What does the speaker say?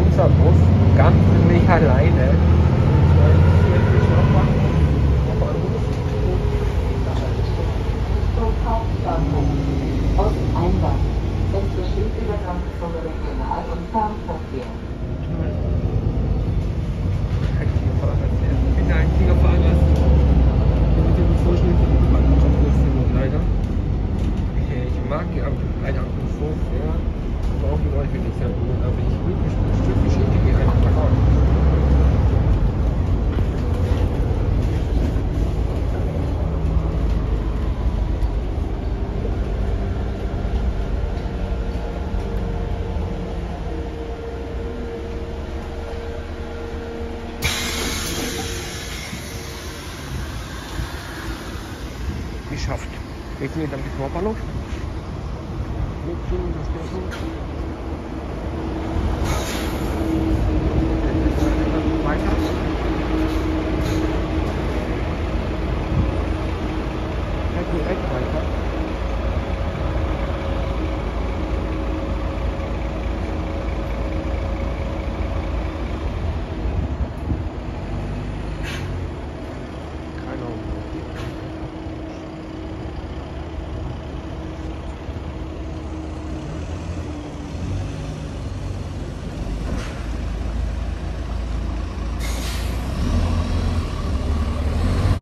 ganzer Bus, ganz für mich alleine. Osteingang. Es besteht Übergang zum Regional- und Fernverkehr. Ich bin der einzige. Ich bin mit dem Vorschnitt leider. Okay, ich mag die Ampel, Ampel so sehr. Aber auch die Leute finde ich sehr gut. Aber ich will mich Geschafft. Wir sind jetzt am so. Weiter. Direkt weiter.